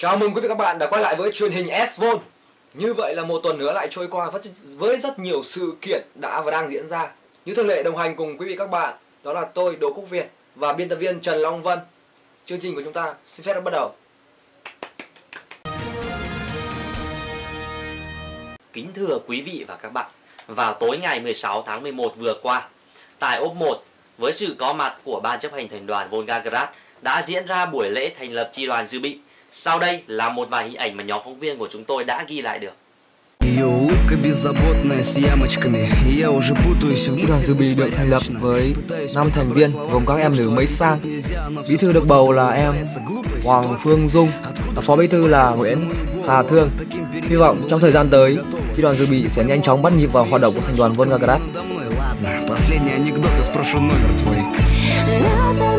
Chào mừng quý vị các bạn đã quay lại với truyền hình s Như vậy là một tuần nữa lại trôi qua với rất nhiều sự kiện đã và đang diễn ra. Như thường lệ đồng hành cùng quý vị các bạn, đó là tôi Đỗ Quốc Việt và biên tập viên Trần Long Vân. Chương trình của chúng ta xin phép đã bắt đầu. Kính thưa quý vị và các bạn, vào tối ngày 16 tháng 11 vừa qua, tại ốp 1 với sự có mặt của ban chấp hành thành đoàn Volgograd đã diễn ra buổi lễ thành lập tri đoàn dự bị. Sau đây là một vài hình ảnh mà nhóm phóng viên của chúng tôi đã ghi lại được. Chi đoàn dự bị được thành lập với 5 thành viên gồm các em nữ mới sang. Bí thư được bầu là em Hoàng Phương Dung, phó bí thư là Nguyễn Hà Thương. Hy vọng trong thời gian tới, chi đoàn dự bị sẽ nhanh chóng bắt nhịp vào hoạt động của thành đoàn Volgograd. Последний анекдот и спрошу номер твой.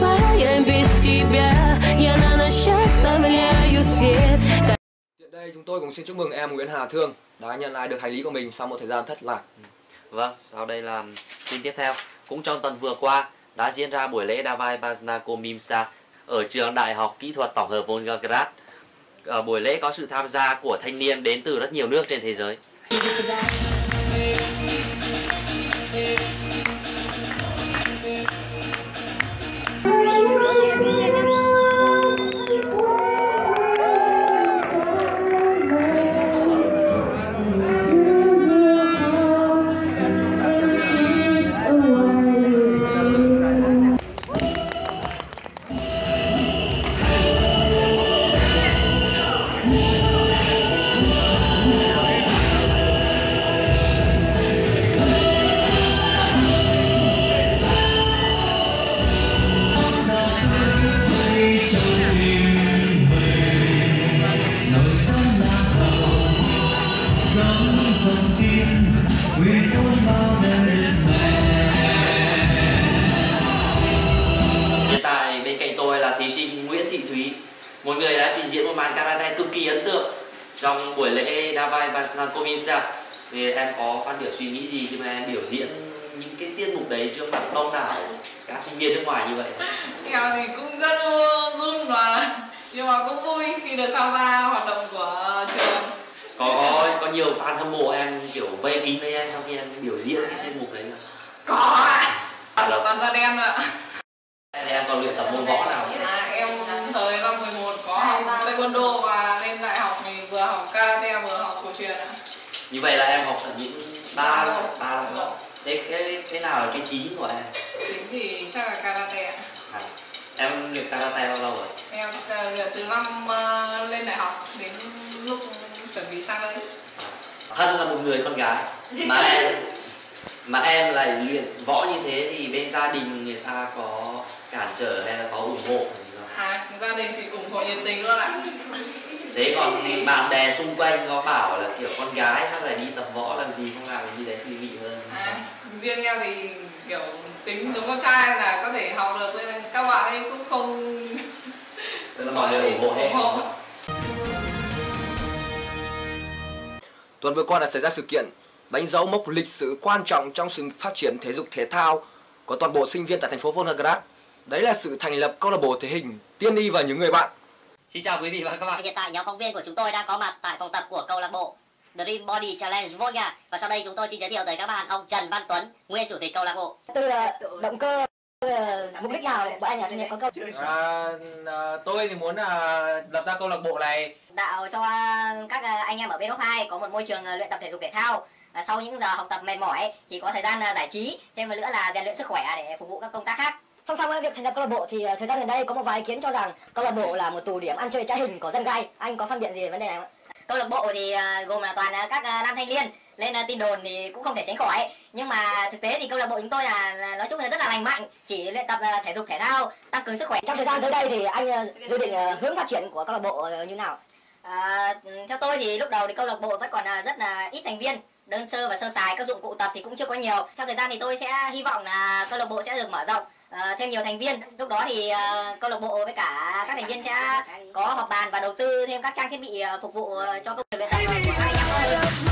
засыпая без тебя, я на ночь оставляю свет. Tiện đây chúng tôi cũng xin chúc mừng em Nguyễn Hà Thương đã nhận lại được hành lý của mình sau một thời gian thất lạc. Vâng, sau đây là tin tiếp theo. Cũng trong tuần vừa qua đã diễn ra buổi lễ Davai Baznako Mimsa ở trường Đại học Kỹ thuật Tổng hợp Volgograd ở buổi lễ có sự tham gia của thanh niên đến từ rất nhiều nước trên thế giới. Một người đã trình diễn một màn karate cực kỳ ấn tượng trong buổi lễ Davai Vansnan Kominsa thì em có phát biểu suy nghĩ gì khi mà em biểu diễn những cái tiết mục đấy trước mặt đông đảo các sinh viên nước ngoài như vậy? Kèo thì cũng rất run và nhưng mà cũng vui khi được tham gia hoạt động của trường. Có có có nhiều fan hâm mộ em kiểu vây kính lấy em sau khi em biểu diễn cái tiết mục đấy có ạ. Toàn da đen ạ. Em còn luyện tập môn võ nào à, em thời năm 11 có học taekwondo và lên đại học thì vừa học karate vừa học cổ truyền ạ như vậy là em học ở những ba ba thế cái cái nào là cái chính của em? Chính thì chắc là karate ạ. À, em luyện karate bao lâu rồi? Em luyện từ năm uh, lên đại học đến lúc chuẩn bị sang đây. Thân là một người con gái. Mà em mà em lại luyện võ như thế thì bên gia đình người ta có cản trở hay là có ủng hộ gì không? À, gia đình thì ủng hộ nhiệt tình luôn ạ. Thế còn thì bạn bè xung quanh có bảo là kiểu con gái chắc là đi tập võ làm gì không làm cái gì đấy thú vị hơn. À, riêng em thì kiểu tính giống con trai là có thể học được nên các bạn ấy cũng không Tức là mọi người ủng hộ hết. Tuần vừa qua đã xảy ra sự kiện đánh dấu mốc lịch sử quan trọng trong sự phát triển thể dục thể thao của toàn bộ sinh viên tại thành phố Volgograd. Đấy là sự thành lập câu lạc bộ thể hình Tiên Y và những người bạn. Xin chào quý vị và các bạn. Hiện tại nhóm phóng viên của chúng tôi đang có mặt tại phòng tập của câu lạc bộ Dream Body Challenge Volga và sau đây chúng tôi xin giới thiệu tới các bạn ông Trần Văn Tuấn, nguyên chủ tịch câu lạc bộ. Từ ờ, động cơ mục đích nào bọn anh ở sinh có câu à, à, tôi thì muốn là lập ra câu lạc bộ này. Tạo cho các anh em ở bên 2 có một môi trường luyện tập thể dục thể thao. Và sau những giờ học tập mệt mỏi thì có thời gian giải trí. Thêm một nữa là rèn luyện sức khỏe để phục vụ các công tác khác song song với việc thành lập câu lạc bộ thì thời gian gần đây có một vài ý kiến cho rằng câu lạc bộ là một tù điểm ăn chơi trá hình của dân gai. Anh có phân biện gì về vấn đề này không câu lạc bộ thì gồm là toàn các nam thanh niên. Lên tin đồn thì cũng không thể tránh khỏi. Nhưng mà thực tế thì câu lạc bộ chúng tôi là, là nói chung là rất là lành mạnh chỉ luyện tập thể dục thể thao tăng cường sức khỏe. Trong thời gian tới đây thì anh dự định hướng phát triển của câu lạc bộ như nào? À, theo tôi thì lúc đầu thì câu lạc bộ vẫn còn rất là ít thành viên. Đơn sơ và sơ sài các dụng cụ tập thì cũng chưa có nhiều. Theo thời gian thì tôi sẽ hy vọng là câu lạc bộ sẽ được mở rộng uh, thêm nhiều thành viên. Lúc đó thì uh, câu lạc bộ với cả các thành viên sẽ có họp bàn và đầu tư thêm các trang thiết bị uh, phục vụ cho công việc. luyện tập của các anh em hơn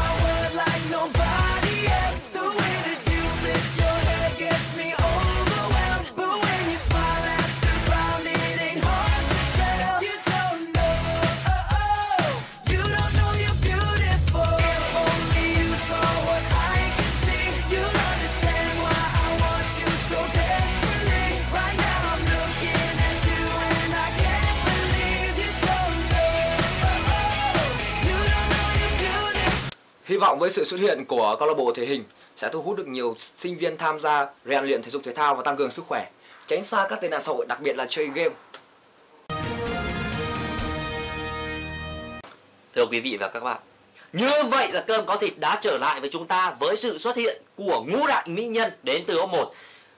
hy vọng với sự xuất hiện của câu lạc bộ thể hình sẽ thu hút được nhiều sinh viên tham gia rèn luyện thể dục thể thao và tăng cường sức khỏe, tránh xa các tệ nạn xã hội đặc biệt là chơi game. Thưa quý vị và các bạn, như vậy là cơm có thịt đã trở lại với chúng ta với sự xuất hiện của ngũ đại mỹ nhân đến từ ốp 1.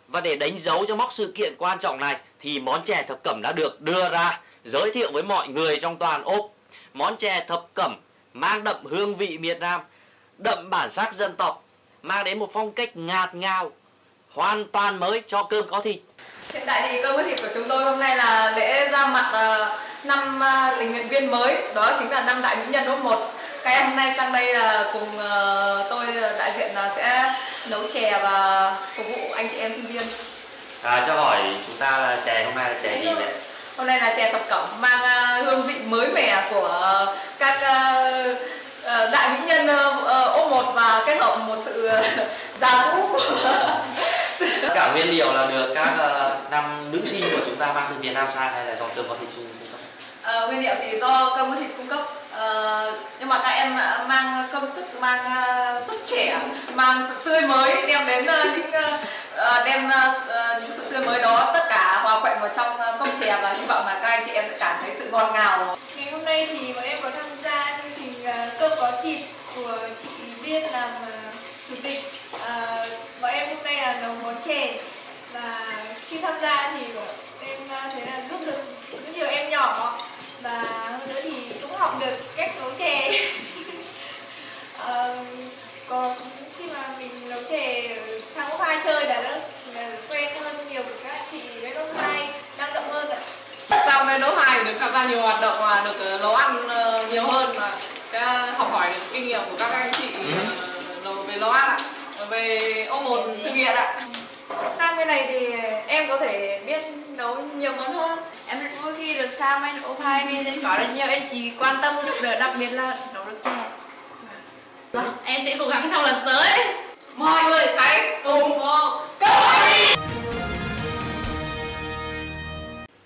Và để đánh dấu cho mốc sự kiện quan trọng này thì món chè thập cẩm đã được đưa ra giới thiệu với mọi người trong toàn ốp. Món chè thập cẩm mang đậm hương vị miền Nam, đậm bản sắc dân tộc, mang đến một phong cách ngạt ngào, hoàn toàn mới cho cơm có thịt. Hiện tại thì cơm có thịt của chúng tôi hôm nay là lễ ra mặt uh, năm uh, tình nguyện viên mới, đó chính là năm đại mỹ nhân ốp 1. Các em hôm nay sang đây là cùng uh, tôi đại diện là sẽ nấu chè và phục vụ anh chị em sinh viên. À, cho hỏi chúng ta là chè hôm nay là chè gì vậy? Hôm nay là chè thập cẩm mang hương vị mới mẻ của các đại mỹ nhân uh, ốp 1 và kết hợp một sự già cũ của tất cả nguyên liệu là được các năm nữ sinh của chúng ta mang từ Việt Nam sang hay là do cơm có thịt cung cấp? Nguyên liệu thì do cơm có thịt cung cấp nhưng mà các em mang công sức mang sức trẻ mang sự tươi mới đem đến những đem những sự tươi mới đó tất cả hòa quyện vào trong cốc chè và hy vọng là các anh chị em sẽ cảm thấy sự ngon ngào ngày hôm nay thì bọn em có tham gia chương cơm ờ, có thịt của chị Liên làm ờ, chủ tịch. Uh, bọn em hôm nay là nấu món chè và khi tham gia thì bọn em thấy là giúp được rất nhiều em nhỏ. Và hơn nữa thì cũng học được cách nấu chè. Còn khi mà mình nấu chè sang lớp hai chơi là nó quen hơn nhiều với các chị với lớp hai năng động hơn ạ. Sau đây nấu hai được tham gia nhiều hoạt động và được nấu ăn nhiều hơn và sẽ học hỏi được kinh nghiệm của các anh chị về nấu ăn ạ về ô một thực hiện ạ. Sang bên này thì em có thể biết nấu nhiều món hơn? Em rất vui khi được sang bên ô hai vì có rất nhiều anh chị quan tâm giúp đỡ đặc biệt là nấu được chè vâng, em sẽ cố gắng trong lần tới. Mọi người hãy ủng hộ.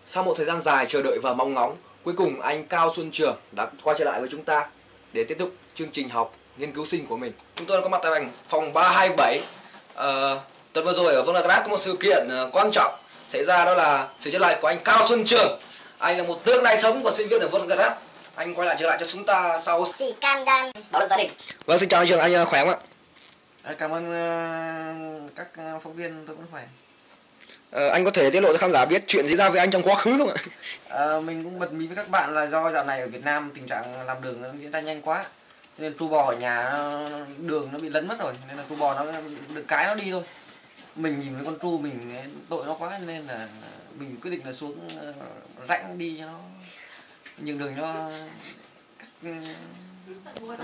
Sau một thời gian dài chờ đợi và mong ngóng, cuối cùng anh Cao Xuân Trường đã quay trở lại với chúng ta để tiếp tục chương trình học nghiên cứu sinh của mình. Chúng tôi đã có mặt tại phòng 327. Ờ, tuần vừa rồi ở Volgograd có một sự kiện uh, quan trọng xảy ra đó là sự trở lại của anh Cao Xuân Trường. Anh là một tương lai sống của sinh viên ở Volgograd. Anh quay lại trở lại cho chúng ta sau Chỉ cam đoan đó là gia đình. Vâng, xin chào anh Trường, anh uh, khỏe không ạ? À, cảm ơn uh, các phóng viên tôi cũng khỏe. Ờ, anh có thể tiết lộ cho khán giả biết chuyện diễn ra với anh trong quá khứ không ạ? À, mình cũng bật mí với các bạn là do dạo này ở Việt Nam tình trạng làm đường nó diễn ra nhanh quá nên tru bò ở nhà nó, đường nó bị lấn mất rồi nên là tru bò nó được cái nó đi thôi mình nhìn với con tru mình tội nó quá nên là mình quyết định là xuống rãnh đi cho nó nhường đường cho các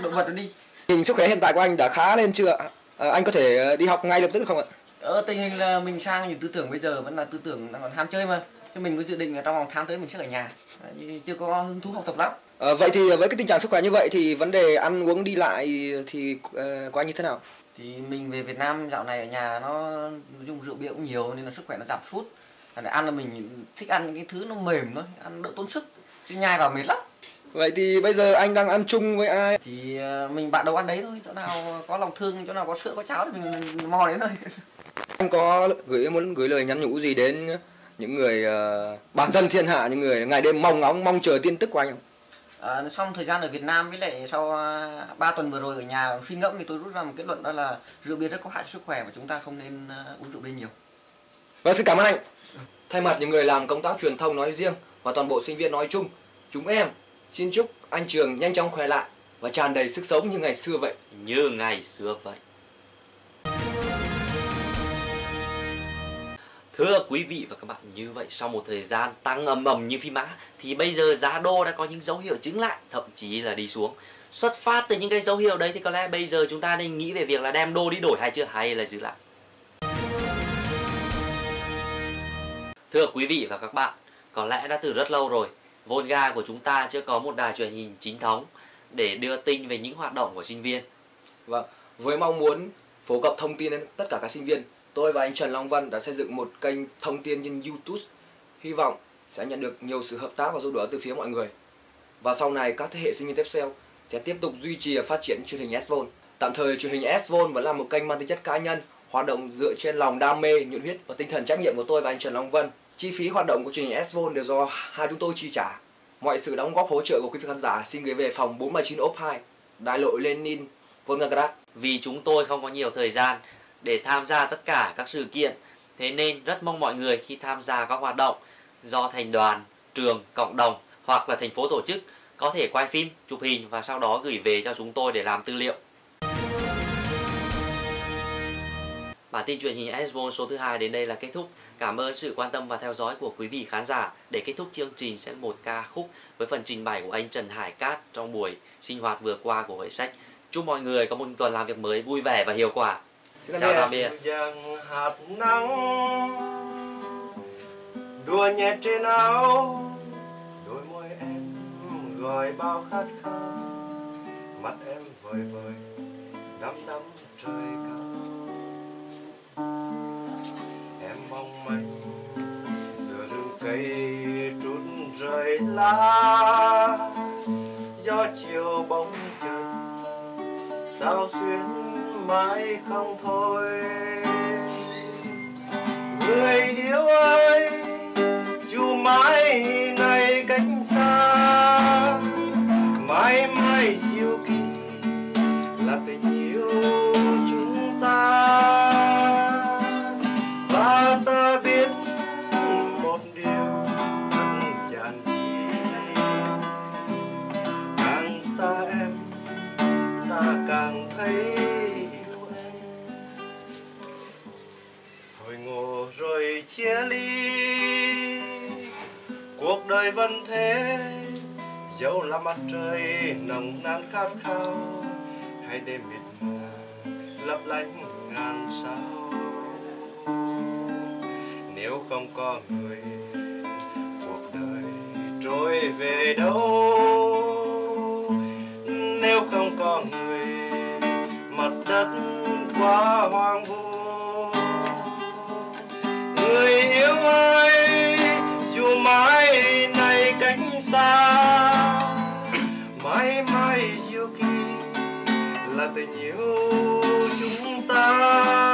động vật nó đi Tình sức khỏe hiện tại của anh đã khá lên chưa ạ? À, anh có thể đi học ngay lập tức được không ạ? ở tình hình là mình sang những tư tưởng bây giờ vẫn là tư tưởng đang còn ham chơi mà chứ mình có dự định là trong vòng tháng tới mình sẽ ở nhà. Chưa có hứng thú học tập lắm. À, vậy thì với cái tình trạng sức khỏe như vậy thì vấn đề ăn uống đi lại thì uh, của anh như thế nào? Thì mình về Việt Nam dạo này ở nhà nó dùng rượu bia cũng nhiều nên là sức khỏe nó giảm sút. Để ăn là mình thích ăn những cái thứ nó mềm thôi ăn đỡ tốn sức chứ nhai vào mệt lắm. Vậy thì bây giờ anh đang ăn chung với ai? Thì uh, mình bạn đầu ăn đấy thôi chỗ nào có lòng thương chỗ nào có sữa có cháo thì mình, mình mò đến thôi. Anh có gửi muốn gửi lời nhắn nhủ gì đến những người uh, bản dân thiên hạ những người ngày đêm mong ngóng mong chờ tin tức của anh không À, xong thời gian ở Việt Nam với lại sau uh, 3 tuần vừa rồi ở nhà suy ngẫm thì tôi rút ra một kết luận đó là rượu bia rất có hại cho sức khỏe và chúng ta không nên uh, uống rượu bia nhiều. Vâng xin cảm ơn anh. Thay mặt những người làm công tác truyền thông nói riêng và toàn bộ sinh viên nói chung, chúng em xin chúc anh Trường nhanh chóng khỏe lại và tràn đầy sức sống như ngày xưa vậy. Như ngày xưa vậy. Thưa quý vị và các bạn, như vậy sau một thời gian tăng ầm ầm như phi mã thì bây giờ giá đô đã có những dấu hiệu chứng lại, thậm chí là đi xuống. Xuất phát từ những cái dấu hiệu đấy thì có lẽ bây giờ chúng ta nên nghĩ về việc là đem đô đi đổi hay chưa hay là giữ lại. Thưa quý vị và các bạn, có lẽ đã từ rất lâu rồi, Volga của chúng ta chưa có một đài truyền hình chính thống để đưa tin về những hoạt động của sinh viên. Vâng, với mong muốn phổ cập thông tin đến tất cả các sinh viên, tôi và anh Trần Long Vân đã xây dựng một kênh thông tin trên YouTube. Hy vọng sẽ nhận được nhiều sự hợp tác và giúp đỡ từ phía mọi người. Và sau này các thế hệ sinh viên tiếp theo sẽ tiếp tục duy trì và phát triển truyền hình S-Vol. Tạm thời truyền hình S-Vol vẫn là một kênh mang tính chất cá nhân, hoạt động dựa trên lòng đam mê, nhiệt huyết và tinh thần trách nhiệm của tôi và anh Trần Long Vân. Chi phí hoạt động của truyền hình S-Vol đều do hai chúng tôi chi trả. Mọi sự đóng góp hỗ trợ của quý vị khán giả xin gửi về phòng 439 ốp 2, đại lộ Lenin, Volgograd. Vì chúng tôi không có nhiều thời gian để tham gia tất cả các sự kiện, thế nên rất mong mọi người khi tham gia các hoạt động do thành đoàn, trường, cộng đồng hoặc là thành phố tổ chức có thể quay phim, chụp hình và sau đó gửi về cho chúng tôi để làm tư liệu. Bản tin truyền hình Esvo số thứ hai đến đây là kết thúc. Cảm ơn sự quan tâm và theo dõi của quý vị khán giả. Để kết thúc chương trình sẽ một ca khúc với phần trình bày của anh Trần Hải Cát trong buổi sinh hoạt vừa qua của hội sách. Chúc mọi người có một tuần làm việc mới vui vẻ và hiệu quả. Chào tạm biệt. Dàng hạt nắng đùa nhẹ trên áo đôi môi em gọi bao khát khao. Mắt em vời vời đắm đắm trời cao. Em mong manh từ rừng cây trút rơi lá. Gió chiều bóng trời sao xuyên mãi không thôi. Người yêu ơi đời vẫn thế. Dẫu là mặt trời nồng nàn khát khao hay đêm mịt mờ lấp lánh ngàn sao. Nếu không có người, cuộc đời trôi về đâu? Nếu không có người, mặt đất quá hoang vu. Chúng